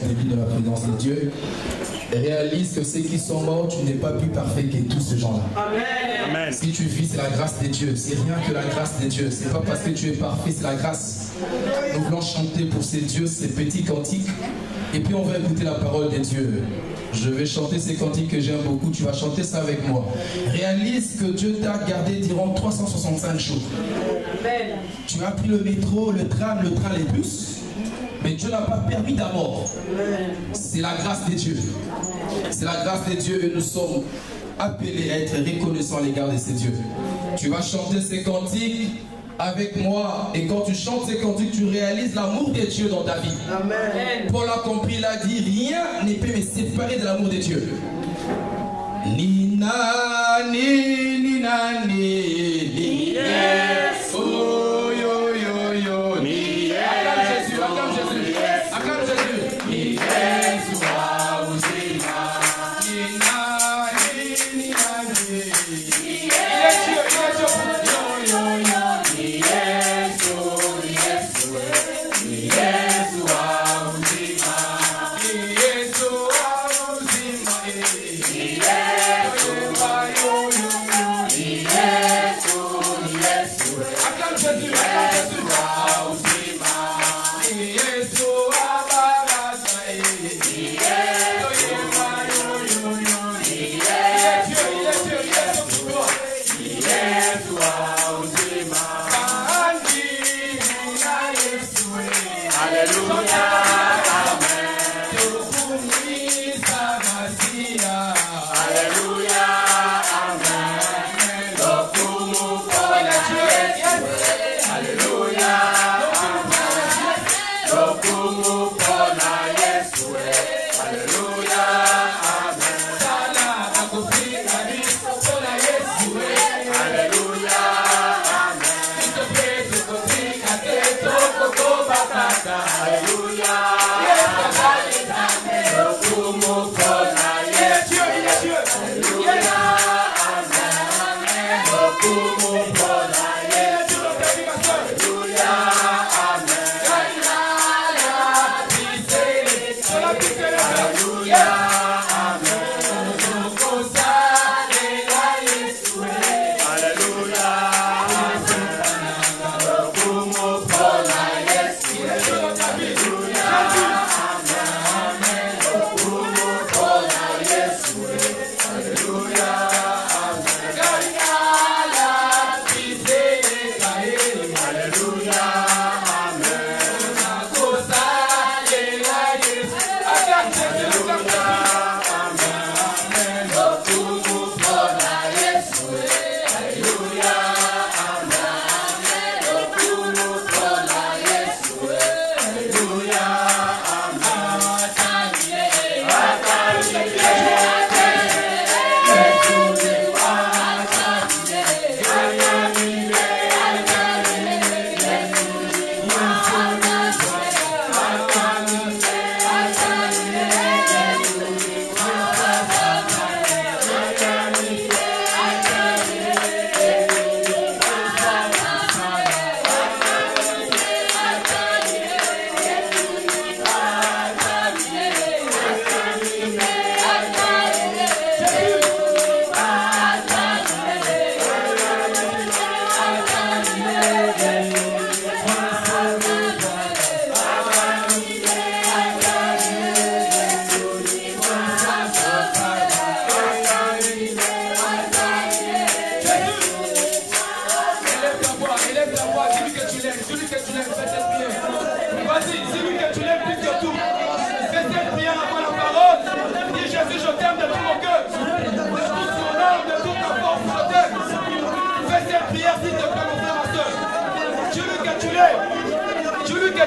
sont dans la présence de Dieu. Réalise que ceux qui sont morts, tu n'es pas plus parfait que tous ces gens-là. Amen. Si tu vis, c'est la grâce de Dieu. C'est rien que la grâce de Dieu. C'est pas parce que tu es parfait, c'est la grâce. Nous voulons chanter pour ces dieux, ces petits cantiques. Et puis on va écouter la parole de Dieu. Je vais chanter ces cantiques que j'aime beaucoup. Tu vas chanter ça avec moi. Réalise que Dieu t'a gardé durant 365 jours. Tu as pris le métro, le tram, le train, les bus. Mais Dieu n'a pas permis ta mort. C'est la grâce de Dieu. C'est la grâce de Dieu et nous sommes appelés à être reconnaissants à l'égard de ces dieux. Tu vas chanter ces cantiques avec moi. Et quand tu chantes ces cantiques, tu réalises l'amour de Dieu dans ta vie. Paul a compris, il a dit, rien ne peut me séparer de l'amour de Dieu. Nina, ni, nina, yeah.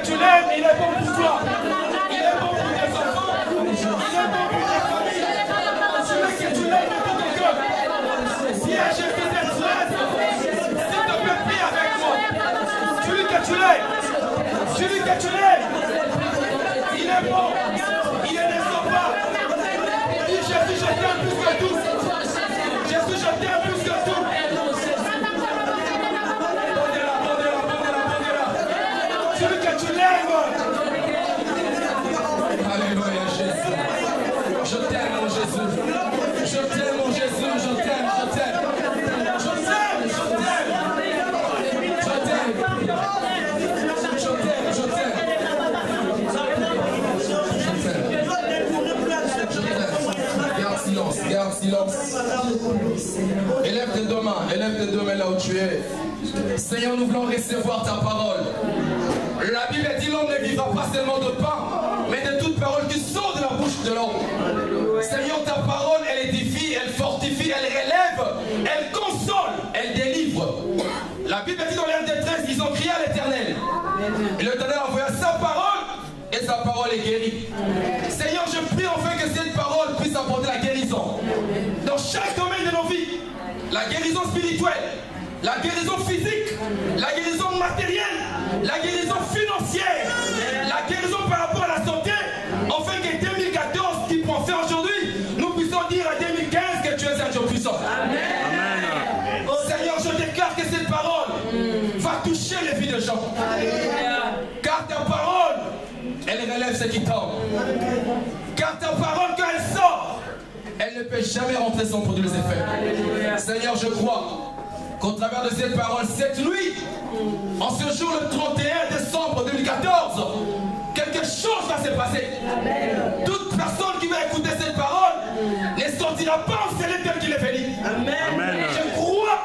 Tu l'aimes, il est bon pour toi. Il est bon pour tes enfants. Il est bon pour ta famille. Dis-lui que tu l'aimes de ton cœur. Si à Jésus cette grâce, s'il te plaît, prie avec moi. Dis-lui que tu l'aimes. Dis-lui que tu l'aimes. Ta parole. La Bible dit l'homme ne vivra pas seulement de pain, mais de toute parole qui sort de la bouche de l'homme. Seigneur, ta parole, elle édifie, elle fortifie, elle relève, elle console, elle délivre. La Bible dit dans l'air détresse, ils ont crié à l'éternel. Et l'éternel a envoyé sa parole et sa parole est guérie. Seigneur, je prie enfin que cette parole puisse apporter la guérison dans chaque domaine de nos vies. La guérison spirituelle, la guérison physique, la guérison matérielle, la guérison financière, la guérison par rapport à la santé, afin que 2014 qui prend fin aujourd'hui, nous puissions dire à 2015 que tu es un Dieu puissant. Oh Seigneur, je déclare que cette parole va toucher les vies des gens. Car ta parole, elle relève ceux qui tombent. Car ta parole, quand elle sort, elle ne peut jamais rentrer sans produire les effets. Seigneur, je crois qu'au travers de cette parole, cette nuit, en ce jour le 31 décembre 2014, quelque chose va se passer. Toute personne qui va écouter cette parole ne sortira pas en scellé tel qu'il est venu. Amen. Je crois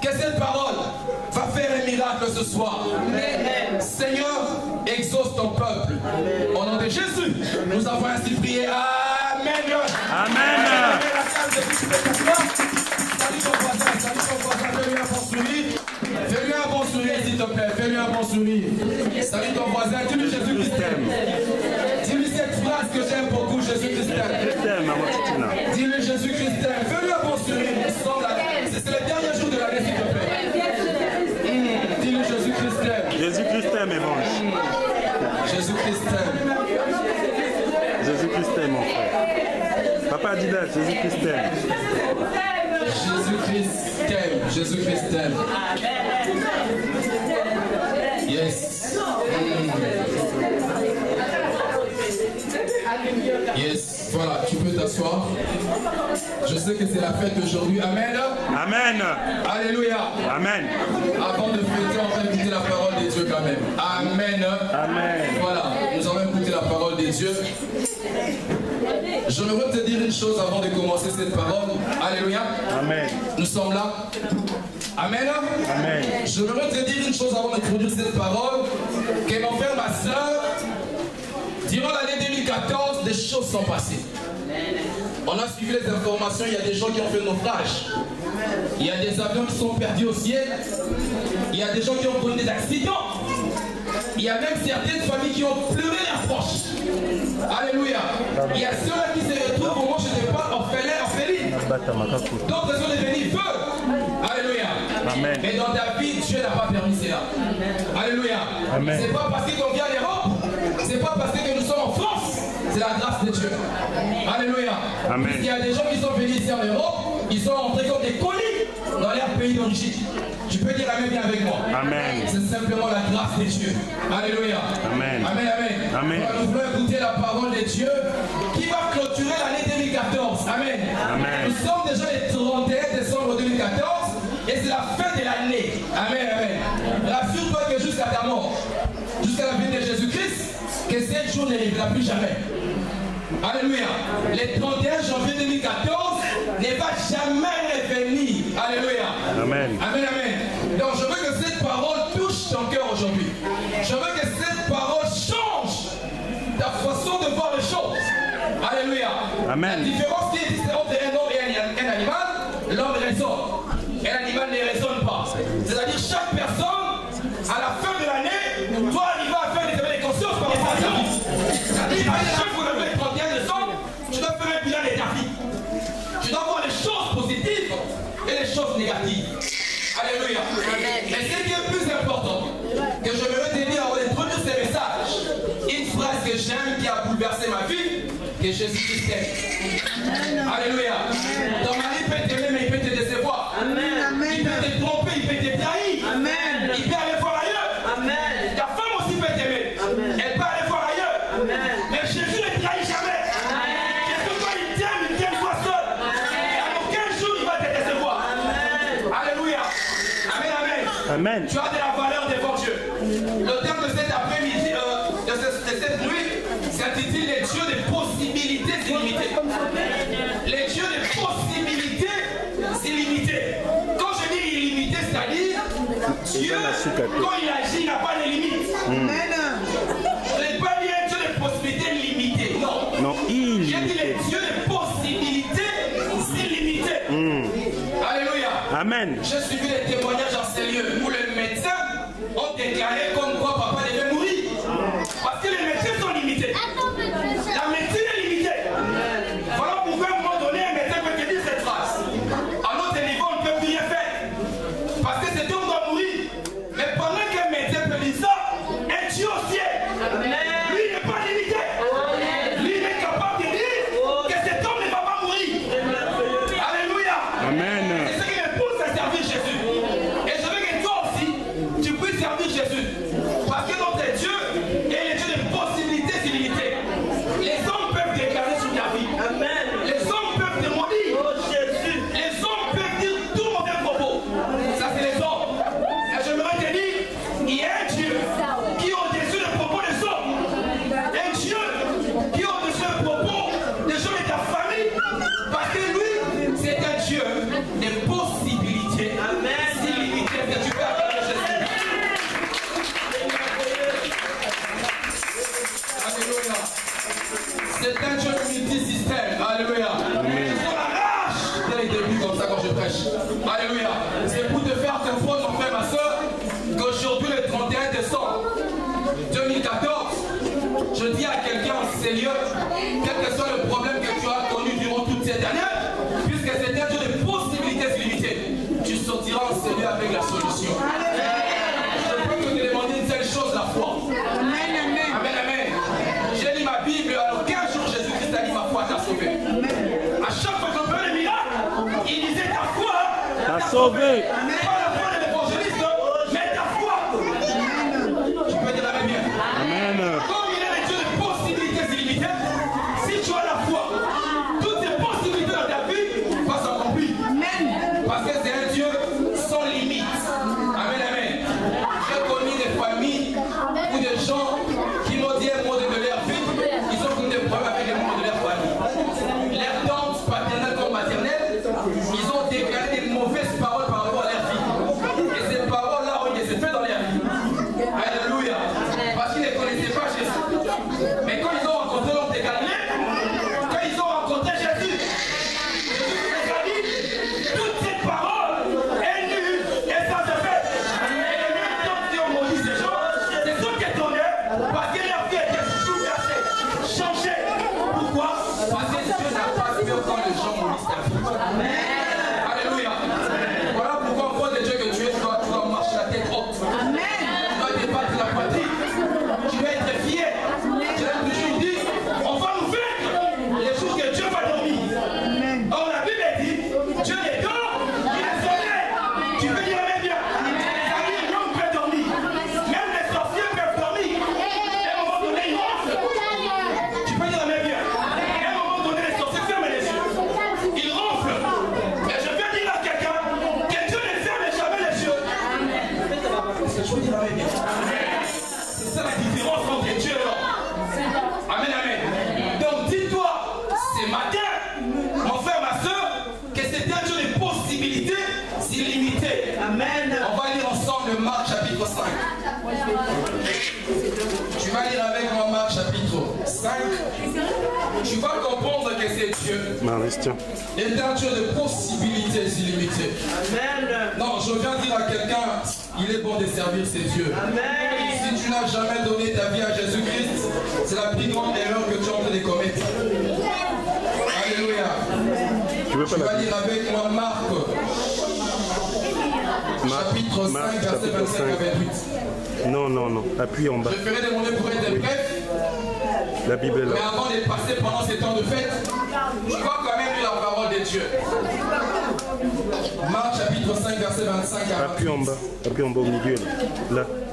que cette parole va faire un miracle ce soir. Seigneur, exauce ton peuple. Au nom de Jésus, nous avons ainsi prié. Amen. Amen. salle Salut ton voisin, dis-lui Jésus-Christ t'aime. Dis-lui cette phrase que j'aime beaucoup, Jésus-Christ t'aime. Dis-lui Jésus-Christ t'aime. Fais-lui un bon sourire. C'est le dernier jour de l'année, s'il te plaît. Mmh. Dis-lui Jésus-Christ t'aime. Jésus-Christ t'aime, Évangile. Jésus-Christ t'aime. Jésus-Christ t'aime, mon frère. Papa Didas, Jésus-Christ t'aime. Jésus-Christ t'aime. Jésus-Christ t'aime. Yes. Mm. Yes. Voilà, Je sais que c'est la fête aujourd'hui. Amen. Amen. Alléluia. Amen. Avant de fêter, on va écouter la parole de Dieu quand même. Amen. Amen. Voilà, nous allons écouter la parole de Dieu. J'aimerais te dire une chose avant de commencer cette parole. Alléluia. Amen. Nous sommes là. Amen. Amen. J'aimerais te dire une chose avant d'introduire cette parole. Que mon frère, ma soeur, durant l'année 2014, des choses sont passées. On a suivi les informations, il y a des gens qui ont fait naufrage. Il y a des avions qui sont perdus au ciel. Il y a des gens qui ont connu des accidents. Il y a même certaines familles qui ont pleuré leurs proches. Alléluia. Il y a ceux-là qui se retrouvent au moment où je te parle, orphelins, orphelines. Makaku. D'autres sont devenus feu. Alléluia. Amen. Mais dans ta vie, Dieu n'a pas permis cela. Alléluia. C'est pas parce qu'on vient en Europe, c'est pas parce que nous sommes c'est la grâce de Dieu. Alléluia. Amen. Il y a des gens qui sont venus ici en Europe, ils sont rentrés comme des colis dans leur pays d'origine. Tu peux dire Amen bien avec moi. Amen. C'est simplement la grâce de Dieu. Alléluia. Amen. Amen, amen. Amen. Nous voulons écouter la parole de Dieu qui va clôturer l'année 2014. Amen. Amen. Nous sommes déjà le 31 décembre 2014 et c'est la fin de l'année. Amen, amen. Rassure-toi que jusqu'à ta mort, jusqu'à la vie de Jésus-Christ, que cette jour n'arrivera plus jamais. Alléluia. Le 31 janvier 2014 ne va jamais revenir. Alléluia. Amen. Amen, amen. Donc je veux que cette parole touche ton cœur aujourd'hui. Je veux que cette parole change ta façon de voir les choses. Alléluia. Amen. La différence qui existe entre un homme et un, animal, l'homme raisonne. Quand il agit, il n'a pas de limites. Amen. Mm. n'est pas bien Dieu de possibilités limitées. Non. Non, il. J'ai dit les dieux de possibilités illimitées. Hmm. Alléluia. Amen. J'ai suivi les témoignages en ces lieux où les médecins ont déclaré comme quoi Seigneur, quel que soit le problème que tu as connu durant toutes ces dernières, puisque c'est un Dieu de possibilités illimitées, tu sortiras au Seigneur avec la solution. Je peux te demander une seule chose, la foi. Amen, amen. Amen, amen. J'ai lu ma Bible, alors qu'un jour Jésus-Christ a dit ma foi t'a sauvé. À chaque fois qu'on fait le miracle, il disait ta foi t'a sauvé. Amen.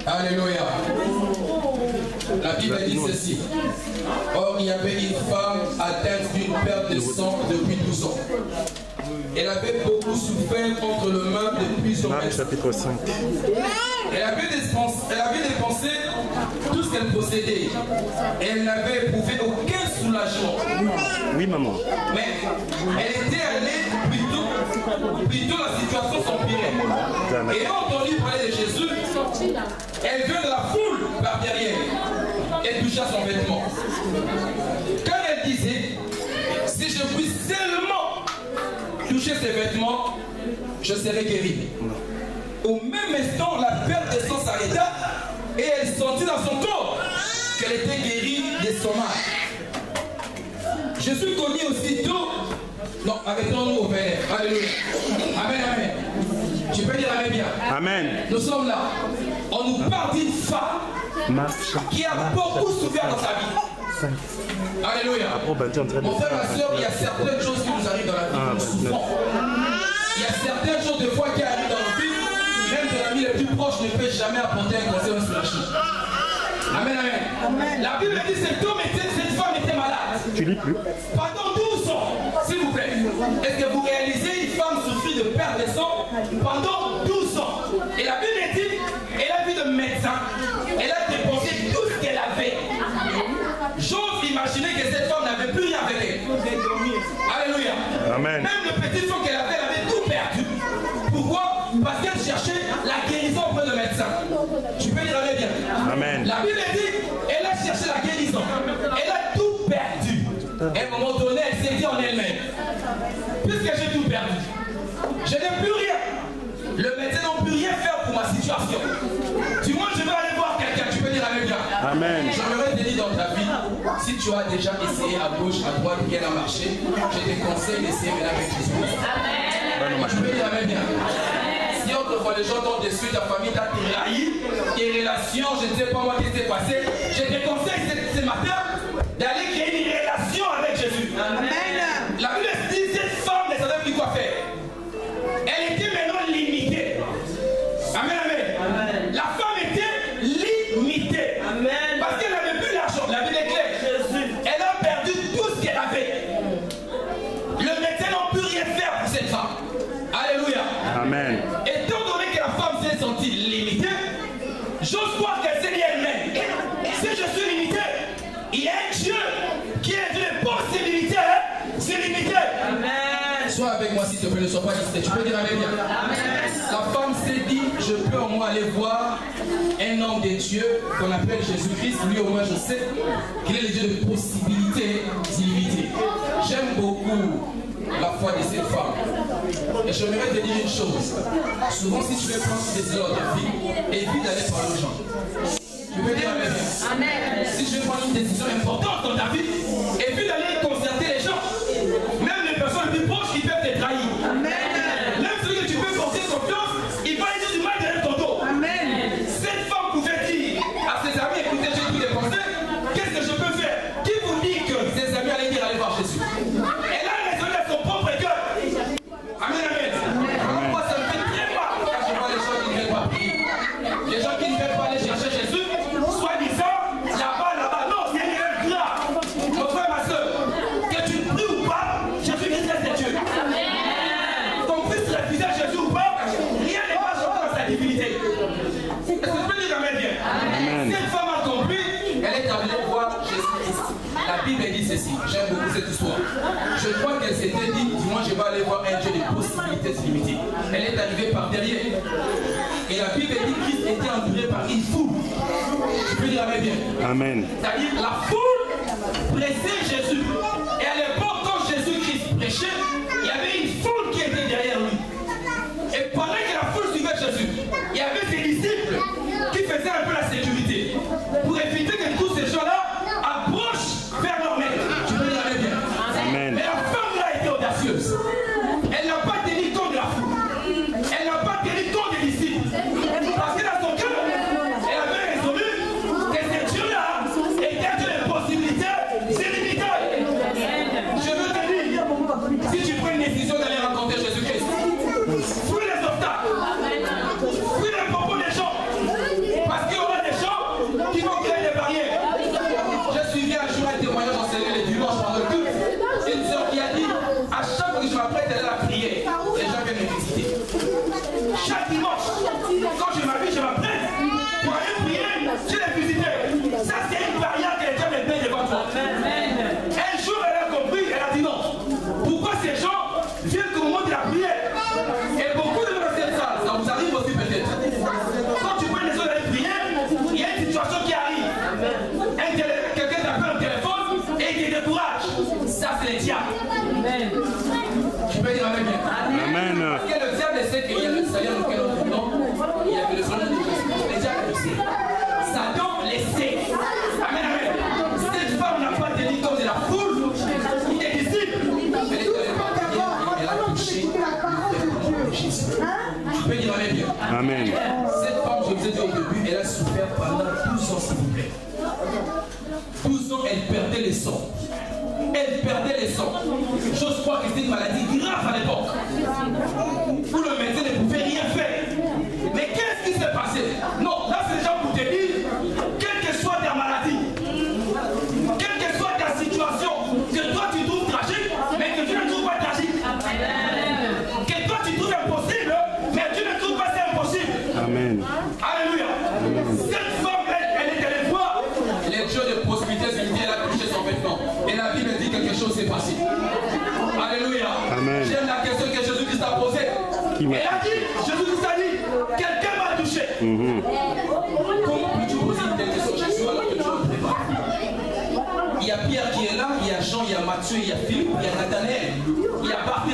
Alléluia. La Bible dit ceci. Or, il y avait une femme atteinte d'une perte de sang depuis 12 ans. Elle avait beaucoup souffert contre le mal depuis son Marc chapitre Elle avait, dépensé, elle avait dépensé tout ce qu'elle possédait. Elle n'avait éprouvé aucun soulagement. Oui, maman. Mais elle était allée plutôt, plutôt la situation s'empirait. Elle a entendu parler de Jésus elle vient de la foule par derrière. Elle toucha son vêtement. Quand elle disait, si je puis seulement toucher ses vêtements, je serai guéri. Au même instant, la perte de sang s'arrêta et elle sentit dans son corps qu'elle était guérie de son mal. Je suis connu aussitôt. Non, arrêtons-nous au Père. Alléluia. Amen, amen. Tu peux dire Amen bien. Amen. Nous sommes là. On nous parle d'une femme qui a beaucoup souffert dans sa vie. 5. Alléluia. Train de Mon frère, ma soeur, il y a certaines choses qui nous arrivent dans la vie. Ah, nous ben, souffrons. Il y a certaines choses des fois qui arrivent dans nos vies. Même de l'ami le plus proche ne peut jamais apporter un conseil sur la chose. Amen, amen. La Bible dit cet homme était, cette femme était malade. Tu lis plus Pendant 12 ans, s'il vous plaît? Est-ce que vous réalisez une femme souffrit de perte de sang? Pendant 12 ans elle a dépensé tout ce qu'elle avait. J'ose imaginer que cette femme n'avait plus rien avec elle. Alléluia. Amen. Même le petit sang qu'elle avait, elle avait tout perdu. Pourquoi? Parce qu'elle cherchait la guérison auprès de médecin. Tu peux dire Amen bien. Amen. La Bible dit, elle a cherché la guérison. Elle a tout perdu. À un moment donné, elle s'est dit en elle-même, puisque j'ai tout perdu, je n'ai plus rien. Le médecin n'a plus rien faire pour ma situation. Amen. Amen. J'aimerais te dire dans ta vie, si tu as déjà essayé à gauche, à droite, qu'elle a marché, je te conseille d'essayer maintenant avec Jésus. Tu peux dire Amen bien. Si autrefois les gens t'ont déçu, ta famille t'a trahi, tes relations, je ne sais pas moi qui s'est passé, je te conseille ce, matin d'aller créer une relation avec Jésus. Tu peux dire Amen bien. La femme s'est dit, je peux au moins aller voir un homme de Dieu qu'on appelle Jésus-Christ. Lui au moins je sais qu'il est le Dieu de possibilités illimitées. J'aime beaucoup la foi de cette femme. Et j'aimerais te dire une chose. Souvent, si tu veux prendre des dans ta vie, évite d'aller parler aux gens. Tu peux dire Amen. Si je veux prendre une décision importante dans ta vie, Amen c'est-à-dire la foule pressait Jésus. Et à l'époque, quand Jésus-Christ prêchait, il y avait une foule qui était derrière lui. Et pendant que la foule suivait Jésus, il y avait ses disciples qui faisaient un peu la sécurité pour éviter que tous ces gens-là approchent vers leur maître. Tu peux dire bien. Amen. Mais la femme là était audacieuse. des que c'était une maladie grave à l'époque, où le médecin ne pouvait rien faire. Mais qu'est-ce qui s'est passé?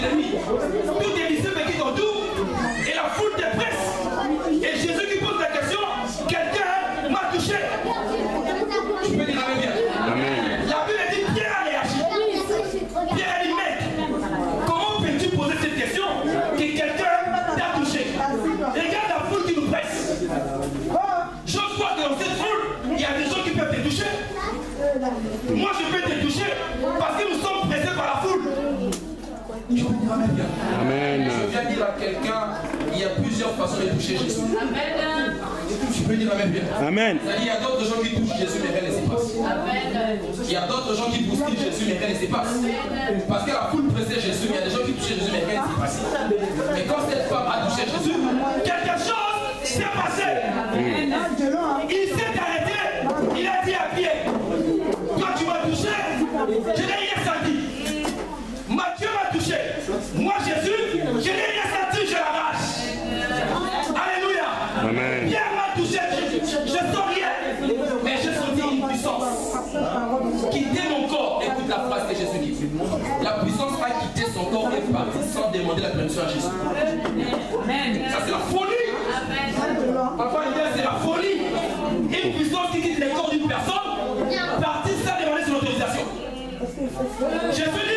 人民，对。quelqu'un, il y a plusieurs façons de toucher Jésus. Amen. Tu peux dire Amen bien. Amen. Il y a d'autres gens qui touchent Jésus, mais rien ne se passe. Amen. Il y a d'autres gens qui bousculent Jésus, mais rien ne se passe. Parce que la foule pressait Jésus, il y a des gens qui touchaient Jésus, mais rien ne s'est passé. Mais quand cette femme a touché Jésus, quelque chose s'est passé. Il s'est arrêté, il a dit à pied, toi tu m'as touché, je l'ai Ça, c'est la folie. Papa, c'est la folie. Une puissance qui quitte les corps d'une personne, partie sans demander son autorisation. Jésus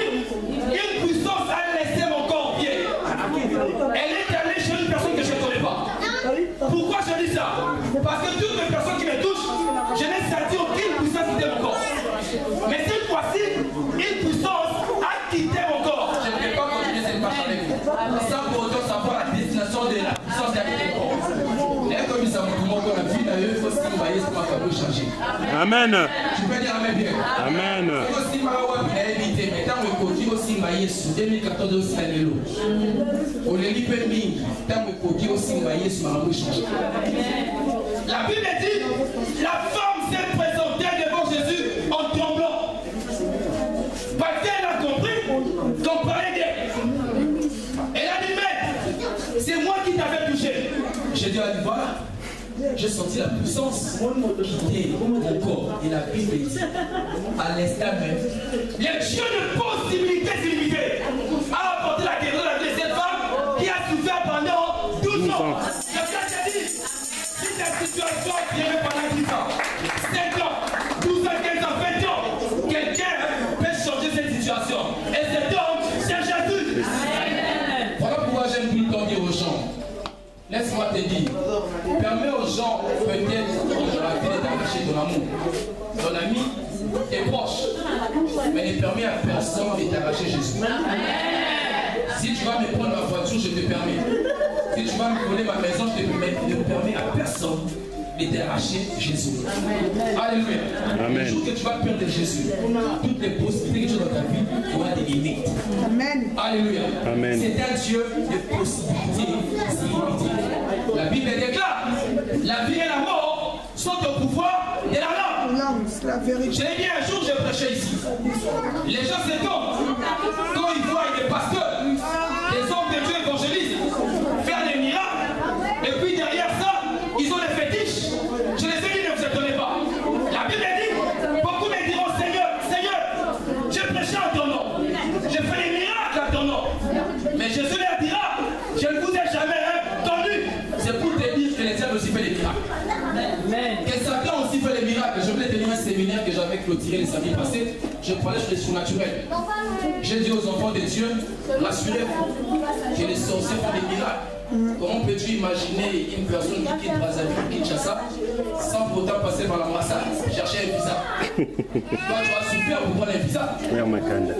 Amen. Tu peux dire Amen bien. Amen. La Bible dit, la femme s'est présentée devant Jésus en tombant. j'ai senti la puissance quitter mon corps. Et la Bible à l'instant même, les dieux de possibilités illimitées. gens peut-être dans la vie d'arracher de l'amour. Ton ami est proche, mais ne permet à personne de t'arracher Jésus. Si tu vas me prendre ma voiture, je te permets. Si tu vas me voler ma maison, je te permets. Ne permets à personne de t'arracher Jésus. Alléluia. Le jour que tu vas perdre Jésus, toutes les possibilités que tu as dans ta vie auront des limites. Alléluia. C'est un Dieu de possibilités. La Bible déclare la vie et la mort sont au pouvoir de la langue. J'ai dit un jour, j'ai prêché ici. Les gens s'étonnent quand ils voient des pasteurs, des hommes de Dieu évangélistes faire des miracles. Et puis derrière ça, ils ont des fétiches. Je les ai dit, ne vous étonnez pas. La Bible dit, beaucoup me diront Seigneur, Seigneur, j'ai prêché à ton nom. J'ai fait des miracles à ton nom. Mais Jésus les samedis passés. Je parlais sur les surnaturels. J'ai dit aux enfants de Dieu, rassurez-vous que les sorciers font des miracles. Comment peux-tu imaginer une personne qui quitte Brazzaville Kinshasa sans pourtant passer par l'ambassade, chercher un visa? Toi, tu vas souffrir pour prendre un visa.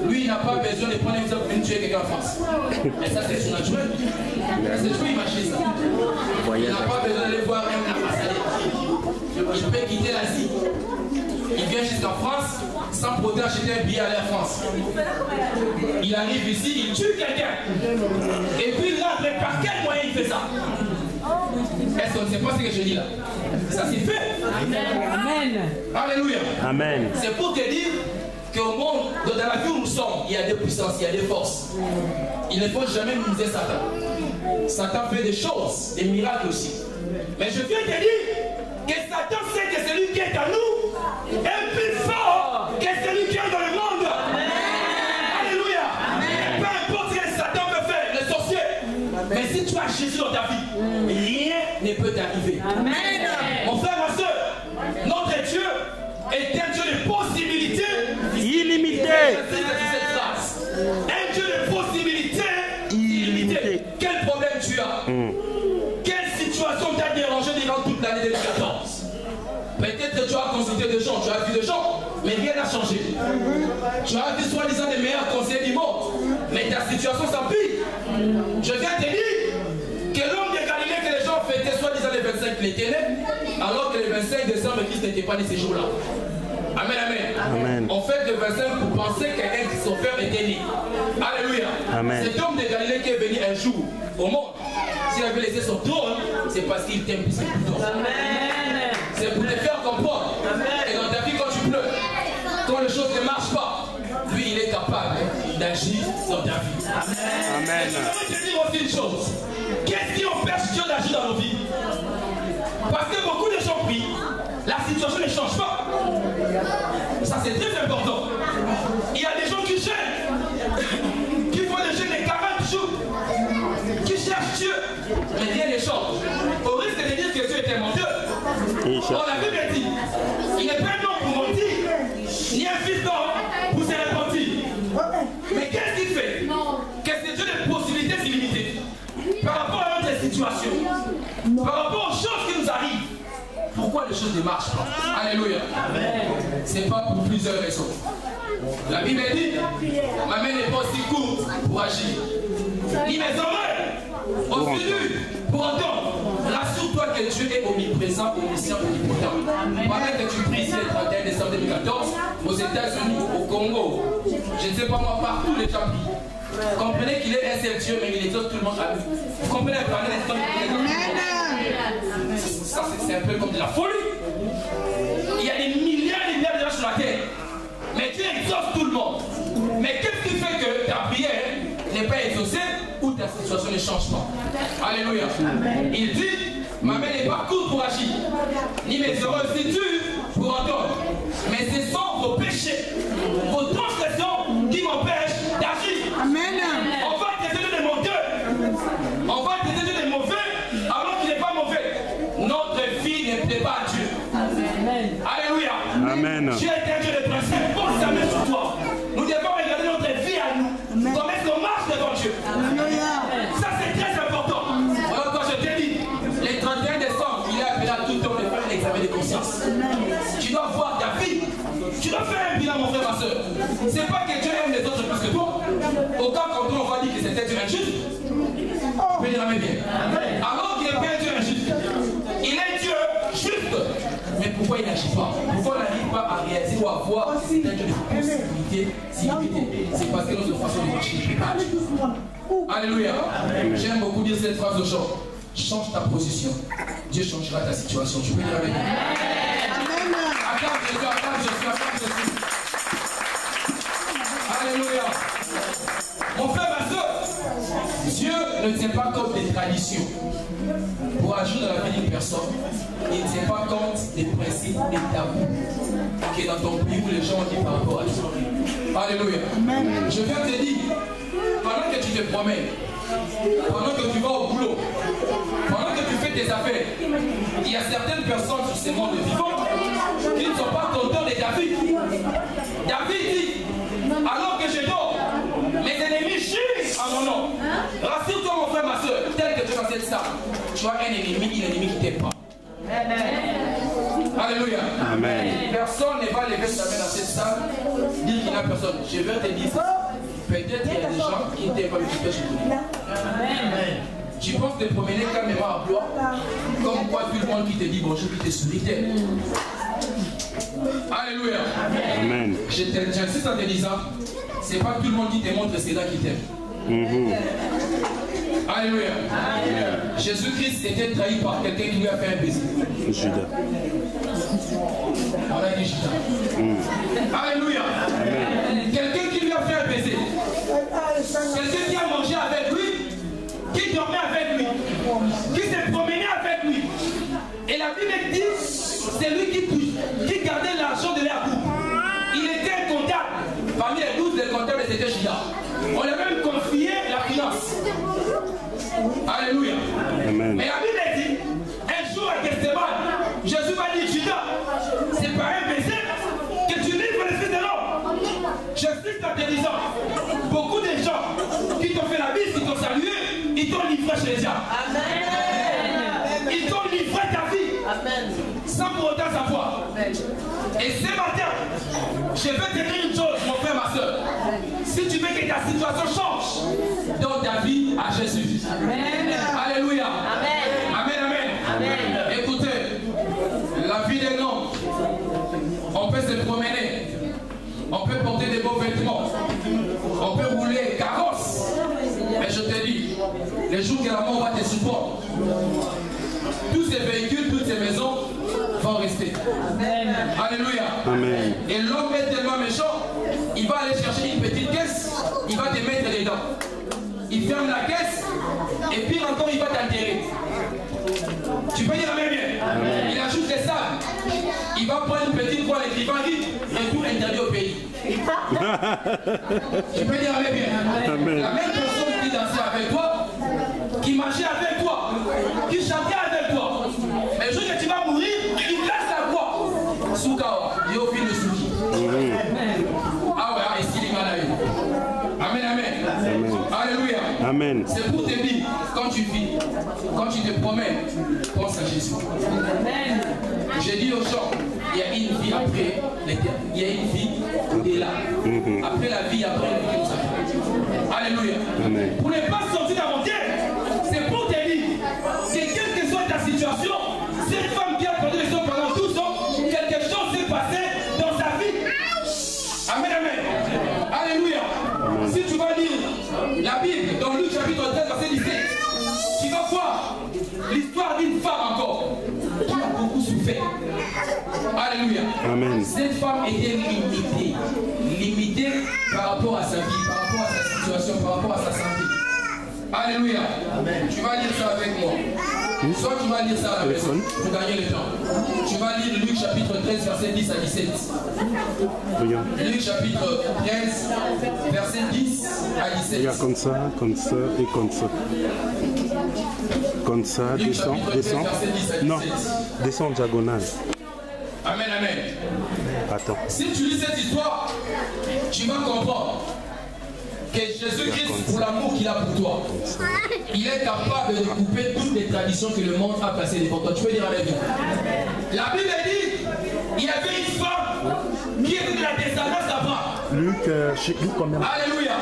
Lui, il n'a pas besoin de prendre un visa pour venir tuer quelqu'un en France. Et ça, c'est surnaturel. C'est tu peux imaginer ça? Il n'a pas besoin d'aller voir un ambassadeur. Il peut quitter l'Asie. Il vient jusqu'en France sans pourtant acheter un billet à l'Air France. Il arrive ici, il tue quelqu'un. Et puis là, après, par quel moyen il fait ça? Est-ce qu'on ne sait pas ce que je dis là? Ça s'est fait. Amen. Alléluia. Amen. C'est pour te dire qu'au monde, dans la vie où nous sommes, il y a des puissances, il y a des forces. Il ne faut jamais minimiser Satan. Satan fait des choses, des miracles aussi. Mais je viens te dire que Satan sait que celui qui est en nous Jésus dans ta vie, rien ne peut t'arriver. Mon frère, ma soeur, notre Dieu est un Dieu de possibilités Illimité. J'insiste sur cette phrase. Un Dieu de possibilités illimitées. Illimité. Quel problème tu as? Quelle situation t'a dérangé durant toute l'année 2014 Peut-être que tu as consulté des gens, tu as vu des gens, mais rien n'a changé. Tu as vu soi-disant des meilleurs conseils du monde, mais ta situation s'empire. Je viens te dire soi-disant les 25 l'été né, alors que le 25 décembre, Christ n'était pas né ces jours-là. Amen, amen. Amen. On fait le 25 pour penser qu'un qui son frère était né. Alléluia. Amen. Cet homme de Galilée qui est venu un jour au monde, s'il avait laissé son trône, c'est parce qu'il t'aime plus que tout d'autres. Amen. C'est pour te faire comprendre. Et dans ta vie, quand tu pleures, quand les choses ne marchent pas, lui, il est capable d'agir dans ta vie. Amen. Je veux te dire aussi une chose. Qu'est-ce qui empêche Dieu d'agir dans nos vies? Parce que beaucoup de gens prient, la situation ne change pas. Ça, c'est très important. Il y a des gens qui gênent, qui font des jeûnes de 40 jours, qui cherchent Dieu, mais rien ne change. Au risque de dire que Dieu est un menteur. Cherche. la Bible dit, il n'est pas un homme pour mentir, ni un fils d'homme choses ne marchent pas Alléluia. C'est pas pour plusieurs raisons. La Bible dit, ma main n'est pas aussi courte pour agir, ni mes oreilles aussi nues pour entendre. Rassure-toi que Dieu est omniprésent, omniscient, omnipotent. Pendant que tu pries ici le 31 décembre 2014, aux États-Unis, au Congo, je ne sais pas moi, partout les gens prient. Comprenez qu'il est un seul Dieu, mais il exauce tout le monde à lui. Vous comprenez Parlez l'instant. Ça, c'est un peu comme de la folie. Il y a des milliards et des milliards de gens sur la terre. Mais Dieu exauce tout le monde. Mais qu'est-ce qui fait que ta prière n'est pas exaucée ou ta situation ne change pas? Alléluia. Il dit, ma main n'est pas courte pour agir, ni mes oreilles si dures pour entendre. Mais ce sont vos péchés, vos transgressions qui m'empêchent Amen bien. Alors qu'il pas un Dieu injuste. Il est Dieu juste. Mais pourquoi il n'agit pas? Pourquoi on n'arrive pas à réaliser ou à voir possibilités illimitées C'est parce que notre façon de marcher. Alléluia. J'aime beaucoup dire cette phrase aux gens. Change ta position. Dieu changera ta situation. Tu peux dire avec moi. Acclame Jésus, acclame Jésus, acclame Jésus. Alléluia. Ne tient pas compte des traditions. Pour agir dans la vie d'une personne, il ne tient pas compte des principes, des tabous qui est dans ton pays où les gens ont dit par rapport à toi. Alléluia. Je viens te dire, pendant que tu te promènes, pendant que tu vas au boulot, pendant que tu fais tes affaires, il y a certaines personnes sur ces mondes vivants qui ne sont pas contents de David. David dit, alors que je dors, chient à mon nom. Rassure-toi mon frère, ma soeur, tel que tu es dans cette salle, tu as un ennemi, un ennemi qui t'aime pas. Alléluia. Amen. Personne ne va lever sa main dans cette salle, dire qu'il n'y a personne. Je vais te dire ça. Peut-être qu'il y a des gens qui ne t'aiment pas, mais qui pêchent pour Tu penses te promener calmement à bois, comme quoi tout le monde qui te dit bonjour, qui te sourit. Alléluia. Amen. J'insiste en te disant, c'est pas tout le monde qui te montre c'est là qui t'aime. Mhm. Alléluia. Jésus-Christ était trahi par quelqu'un qui lui a fait un baiser. Judas. On a dit Judas. Alléluia. Quelqu'un qui lui a fait un baiser. Quelqu'un qui a mangé avec lui, qui dormait avec lui, qui s'est promené avec lui. Et la Bible dit, c'est lui qui, touche- qui gardait l'argent de la boue. Il était un comptable. Parmi les douze, les comptables, c'était Judas. On lui a même confié la finance. Alléluia. Amen. Mais la Bible dit, un jour à Gethsemane, Jésus m'a dit, Judas, c'est par un baiser que tu livres le Fils de l'homme. J'insiste en te disant, beaucoup de gens qui t'ont fait la bise, qui t'ont salué, ils t'ont livré chez les gens. Ils t'ont livré ta vie sans pour autant savoir. Et ce matin, je vais te dire une chose, mon frère, ma soeur. Si tu veux que ta situation change, donne ta vie à Jésus. Alléluia. Amen, amen. Écoutez, la vie d'un homme, on peut se promener, on peut porter des beaux vêtements, on peut rouler carrosse. Mais je te dis, les jours que la mort va te supporter, tous ces véhicules, toutes ces maisons vont rester. Alléluia. Amen. Et l'homme est tellement méchant, il va aller chercher une petite caisse, il va te mettre dedans. Il ferme la caisse, et puis encore il va t'enterrer. Tu peux dire Amen bien. Il ajoute les sables. Il va prendre une petite voile écrivaille et tout interdit au pays. tu peux dire Amen bien. Amen. La même personne qui dansait avec toi, qui marchait avec toi, qui chantait avec toi. Mais le jour que tu vas mourir, il laisse la voix. Soukawa, yo fini souki. Ah ouais, ah, ici, les là. Amen, amen. Alléluia. Amen. C'est pour te dire, quand tu vis, quand tu te promènes, pense à Jésus. J'ai dit aux gens, il y a une vie après l'éternité. Il y a une vie au-delà. Après la vie, après la vie. Alléluia. Amen. Pour ne pas situation, cette femme qui a connu les hommes pendant 12 ans, quelque chose s'est passé dans sa vie. Amen, amen. Alléluia. Si tu vas lire la Bible dans Luc chapitre 13, verset 17, tu vas voir l'histoire d'une femme encore qui a beaucoup souffert. Alléluia. Amen. Cette femme était limitée. Limitée par rapport à sa vie, par rapport à sa situation, par rapport à sa santé. Alléluia. Tu vas lire ça avec moi. Soit tu vas lire ça à la maison pour gagner le temps. Tu vas lire Luc chapitre 13, verset 10 à 17. Regarde. Luc chapitre 13, verset 10 à 17. Regarde comme ça, comme ça et comme ça. Comme ça, Luc chapitre 13, descends. verset 10 à 17. Non, descends en diagonale. Amen, amen. Attends. Si tu lis cette histoire, tu vas comprendre que Jésus-Christ, pour l'amour qu'il a pour toi, il est capable de couper toutes les traditions que le monde a placées devant toi. Tu peux dire avec moi. La Bible dit il y avait une femme qui était de la descendance d'Abraham. Luc, euh, Luc combien? Alléluia.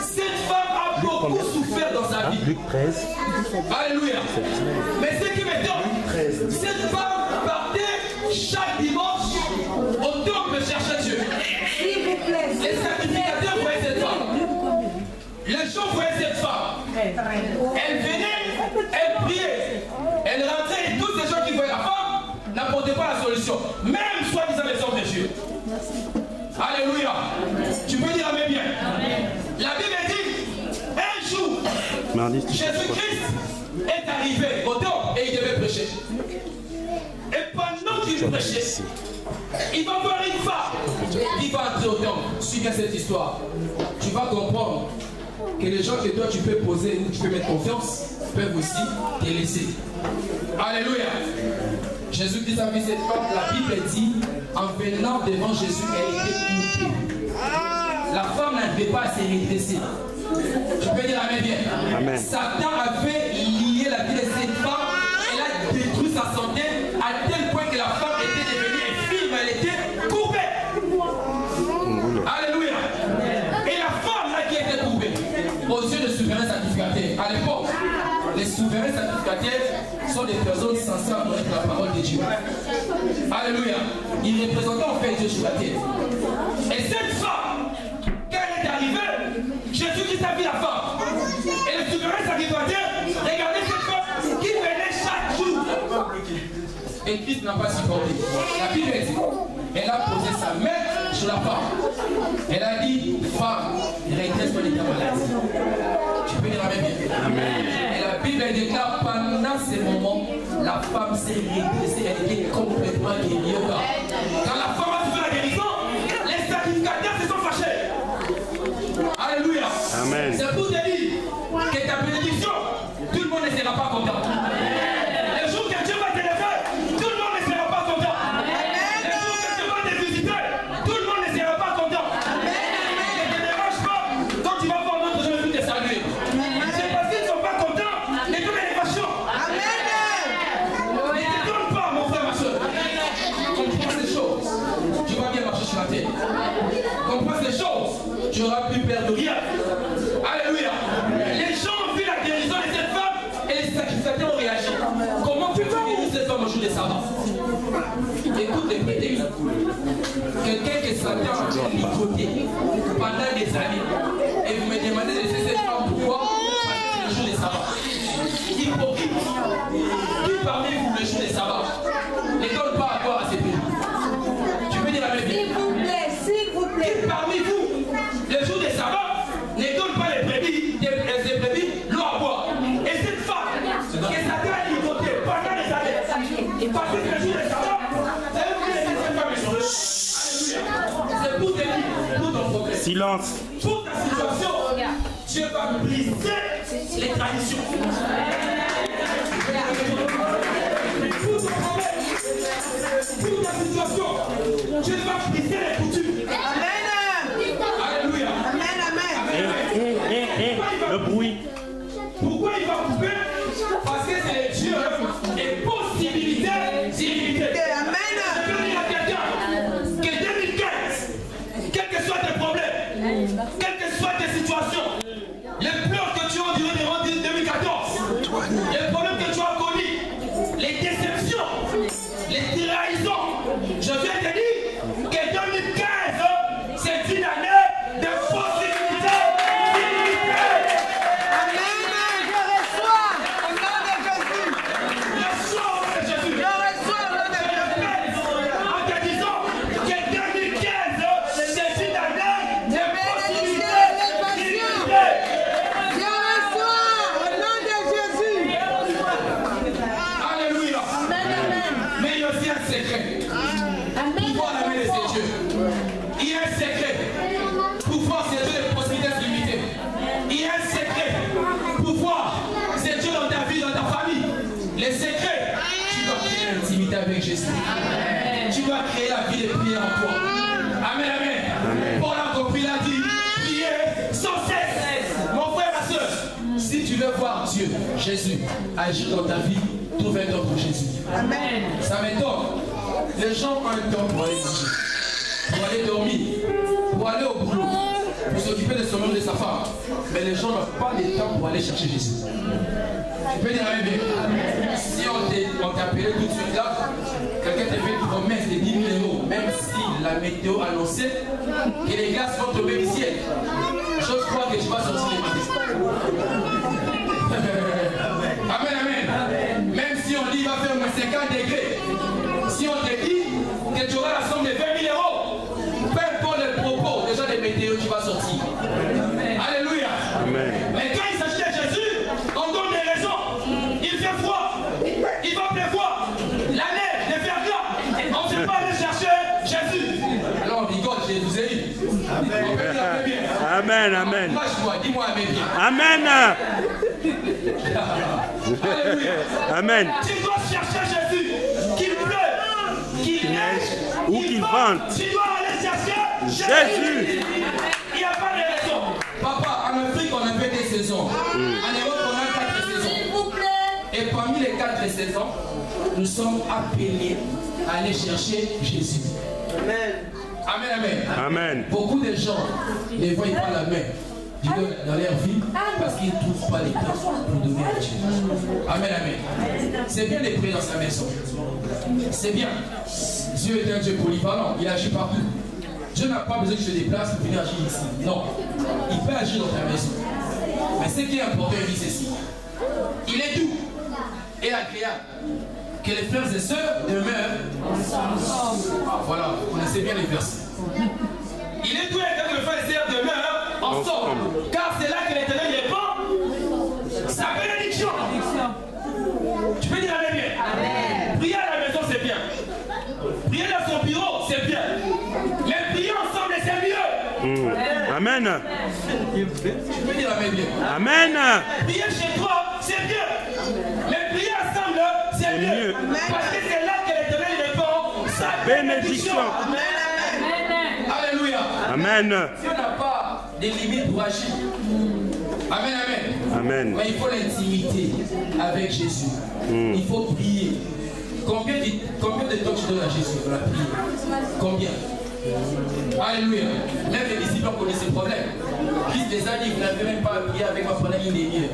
Cette femme a beaucoup souffert dans sa vie. Luc 13. Alléluia. Mais ce qui m'étonne, cette femme partait chaque dimanche Elle venait, elle priait, elle rentrait et tous ces gens qui voyaient la femme n'apportaient pas la solution. Même soi-disant les hommes de Dieu. Alléluia. Tu peux dire Amen bien. La Bible dit, un jour, Jésus-Christ est arrivé au temple et il devait prêcher. Et pendant qu'il prêchait, il va voir une femme qui va entrer au temple. Suis bien cette histoire. Tu vas comprendre que les gens que toi tu peux poser ou tu peux mettre confiance peuvent aussi te laisser. Alléluia. Jésus dit à cette femme, la Bible dit, en venant devant Jésus, elle était coupée. La femme n'arrivait pas à se redresser. Tu peux dire Amen bien. Amen. Satan avait lié la vie sont des personnes censées connaître la parole de Dieu. Alléluia. Ils représentaient en fait Dieu sur la terre. Et cette femme, quand elle est arrivée, Jésus-Christ a vu la femme. Et le souverain sacrificateur regardait cette femme qui venait chaque jour. Et Christ n'a pas supporté. La Bible dit, elle a posé sa main sur la femme. Elle a dit, femme, redresse-toi de ta maladie. Tu peux dire Amen bien. Bible déclare, pendant ces moments, la femme s'est redressée, elle était complètement guérie. Quand la femme a fait la guérison, les sacrificateurs se sont fâchés. Alléluia. Amen. C'est pour te dire que ta bénédiction, S'il vous plaît, s'il vous plaît. qui parmi vous, le jour des sabbats, ne donne pas les brebis, des brebis l'eau à boire. Et cette femme, que Satan a ligoté pendant des années, parce que le jour des sabbats, c'est vous qui laissez cette femme échouer. Alléluia. C'est pour te dire, pour ton progrès, Silence. pour ta situation, Dieu va briser les traditions. Pour ta situation, Dieu va briser les coutumes. Alléluia. Eh, eh, eh, eh, le bruit. Tu dois créer la vie de prière en toi. Amen, amen. Paul a compris, il a dit, priez sans cesse. Mon frère, ma soeur, si tu veux voir Dieu, Jésus, agir dans ta vie, trouve un temps pour Jésus. Ça m'étonne. Les gens ont un temps pour aller manger, pour aller dormir, pour aller au boulot, pour s'occuper de son homme et de sa femme. Mais les gens n'ont pas le temps pour aller chercher Jésus. Tu peux dire Amen. Si on t'est- on t'a appelé tout de suite là, quelqu'un t'a fait une promesse de 10 000 euros, même si la météo annonçait que les glaces vont tomber du ciel. J'ose croire que tu vas sortir les matin. Amen, amen. Même si on dit qu'il va faire moins 50 degrés, Amen, amen. Dis-moi Amen. Amen. Alléluia. Amen. Tu dois chercher Jésus. Qu'il pleuve, qu'il neige, ou qu'il vente. Tu dois aller chercher Jésus. Il n'y a pas de raison. Papa, en Afrique, on a fait des saisons. En Europe, on a quatre saisons. S'il vous plaît. Et parmi les quatre saisons, nous sommes appelés à aller chercher Jésus. Amen, amen. Amen. Beaucoup de gens ne voient pas la main dans leur vie parce qu'ils ne trouvent pas les temps pour donner à Dieu. Amen, amen. C'est bien de prier dans sa maison. C'est bien. Dieu est un Dieu polyvalent. Il agit partout. Dieu n'a pas besoin que je te déplace pour venir agir ici. Non. Il peut agir dans ta maison. Mais ce qui est important, il dit ceci. Il est doux et agréable que les frères et sœurs demeurent ensemble. Voilà, vous connaissez bien les versets. Il est doux et que les frères et sœurs demeurent ensemble. Car c'est là que l'éternel répand sa bénédiction. Tu peux dire Amen bien. Prier à la maison, c'est bien. Prier dans son bureau, c'est bien. Mais prier ensemble, c'est mieux. Mm. Amen. Tu peux dire Amen bien. Amen. Prier chez toi, c'est bien. Mais prier ensemble, Parce que c'est là que l'éternel répond sa Bénédiction. Alléluia. Amen. Dieu n'a pas de limites pour agir. Amen, amen. Amen. Mais il faut l'intimité avec Jésus. Il faut prier. Combien de, combien de temps tu donnes à Jésus pour la prière Combien? Alléluia. Même les disciples ont connu ces problèmes. A dit, vous n'avez même pas prié avec moi pendant une demi-heure.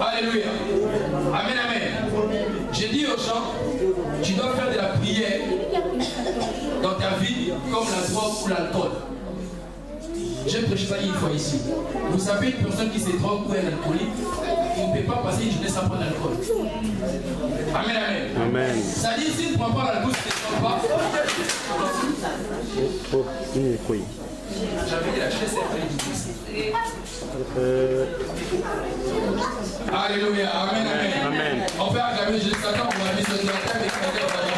Alléluia. Amen, amen. J'ai dit aux gens, tu dois faire de la prière dans ta vie comme la drogue ou l'alcool. J'ai prêché ça une fois ici. Vous savez, une personne qui se drogue ou est alcoolique, il ne peut pas passer une journée sans prendre l'alcool. Amen, amen. Amen. Ça dit, s'il ne prend pas l'alcool, s'il ne prend pas, Oh, mm, oui. J'avais la. Euh, Alléluia. Amen, amen. Amen. On acclamer. Acclame les chrétiens, on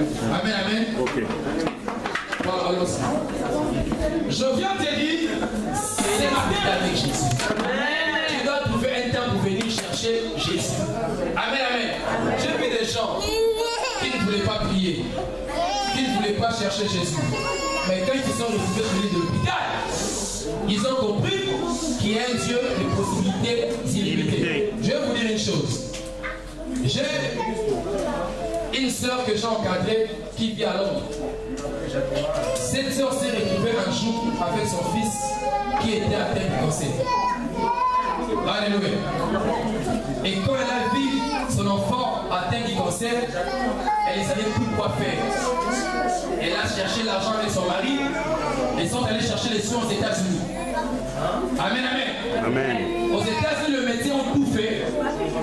Amen, amen. ok. Je viens te dire, c'est ma vie avec Jésus. Tu dois trouver un temps pour venir chercher Jésus. Amen, amen. J'ai vu des gens qui ne voulaient pas prier, qui ne voulaient pas chercher Jésus. Mais quand ils sont retrouvés sur l'île de l'hôpital, ils ont compris qu'il y a un Dieu de possibilités illimitées. Je vais vous dire une chose. J'ai sœur que j'ai encadrée qui vit à Londres. Cette sœur s'est retrouvée un jour avec son fils qui était atteint de cancer. Alléluia. Et quand elle a vu son enfant atteint du cancer, elle ne savait plus quoi faire. Elle a cherché l'argent avec son mari. Ils sont allés chercher les soins aux États-Unis. Amen, amen. Amen. Aux États-Unis, le médecin ont tout fait.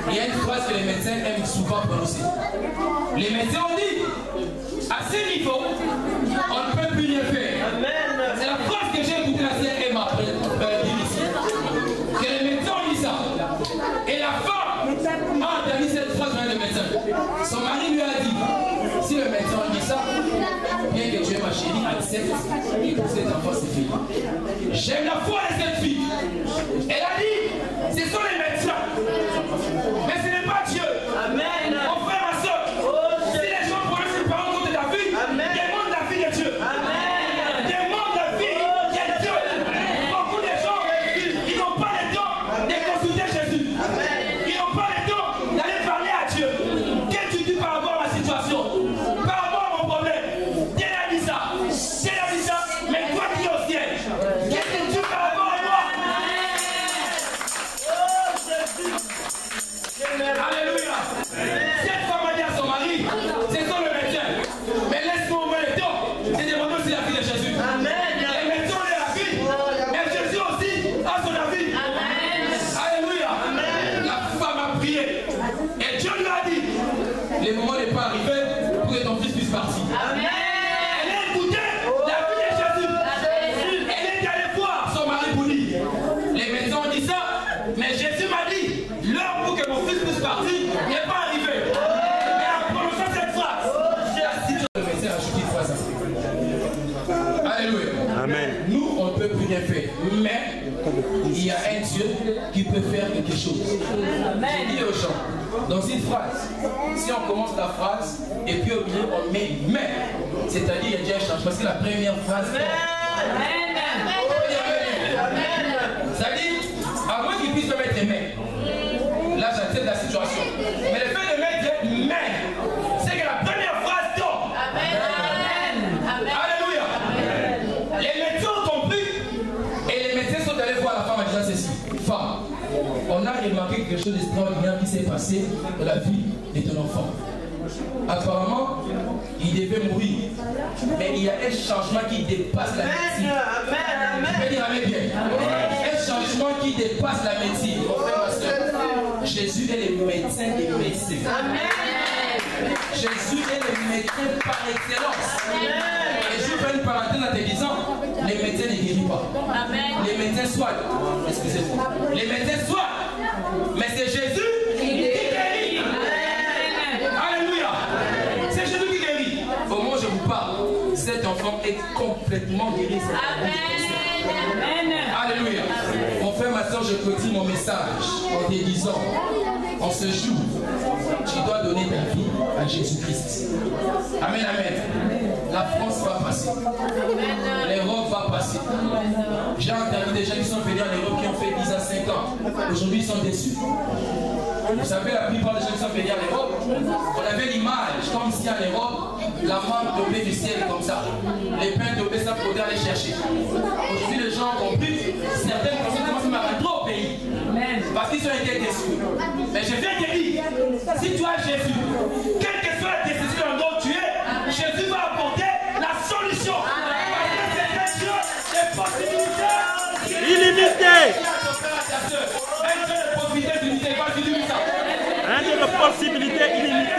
Il y a une phrase que les médecins aiment souvent prononcer. Les médecins ont dit, à ce niveau, on ne peut plus rien faire. C'est la phrase que j'ai écoutée la sœur Emma euh, dire ici. Que les médecins ont dit ça. Et la femme a entendu cette phrase dans le médecin. Son mari lui a dit, si le médecin dit ça, bien que tu es ma chérie, accepte et pour cet enfant c'est fini. J'aime la foi de cette fille. Elle a dit, si on commence la phrase et puis au milieu on met mais, c'est-à-dire il y a déjà un changement. Parce que la première phrase. C'est-à-dire, à moins qu'il puisse me mettre mais, là j'accepte la situation. Mais le fait de mettre mais, c'est que la première phrase tombe. Alléluia. Les médecins ont compris et les médecins sont allés voir la femme en disant ceci. Femme, on a remarqué quelque chose d'extraordinaire qui s'est passé dans la vie ton enfant. Apparemment, il devait mourir. Mais il y a un changement qui dépasse la médecine. Je vais dire Amen bien. Un changement qui dépasse la médecine. Soeur, Jésus est le médecin des médecins. Jésus est le médecin par excellence. Et je fais une parenthèse en te disant, les médecins ne guérissent pas. Les médecins soignent. Excusez-moi. Les médecins soignent. Mais c'est Jésus qui guérit. Alléluia. C'est Jésus qui guérit. Au moment où je vous parle, cet enfant complètement guéri. Alléluia. Mon frère, ma soeur, je continue mon message en te disant, en ce jour, tu dois donner ta vie à Jésus-Christ. Amen, amen. La France va passer. L'Europe va passer. J'ai entendu des gens qui sont venus en Europe qui ont fait 10 à 5 ans. Aujourd'hui, ils sont déçus. Vous savez, la plupart des gens qui sont venus en Europe, on avait l'image comme si en Europe, la manne tombait du ciel comme ça. Les pains tombaient sans pouvoir aller chercher. Aujourd'hui, les gens ont compris. Certaines personnes commencent à rentrer au pays. Parce qu'ils ont été déçus. Mais je viens te dire, si tu as Jésus, quelle que soit la décision dont tu es, Jésus va apporter la solution. Parce que c'est un Dieu des possibilités. Illimité. Un Dieu de possibilités illimitées. Ça. Un Dieu de possibilités illimitées.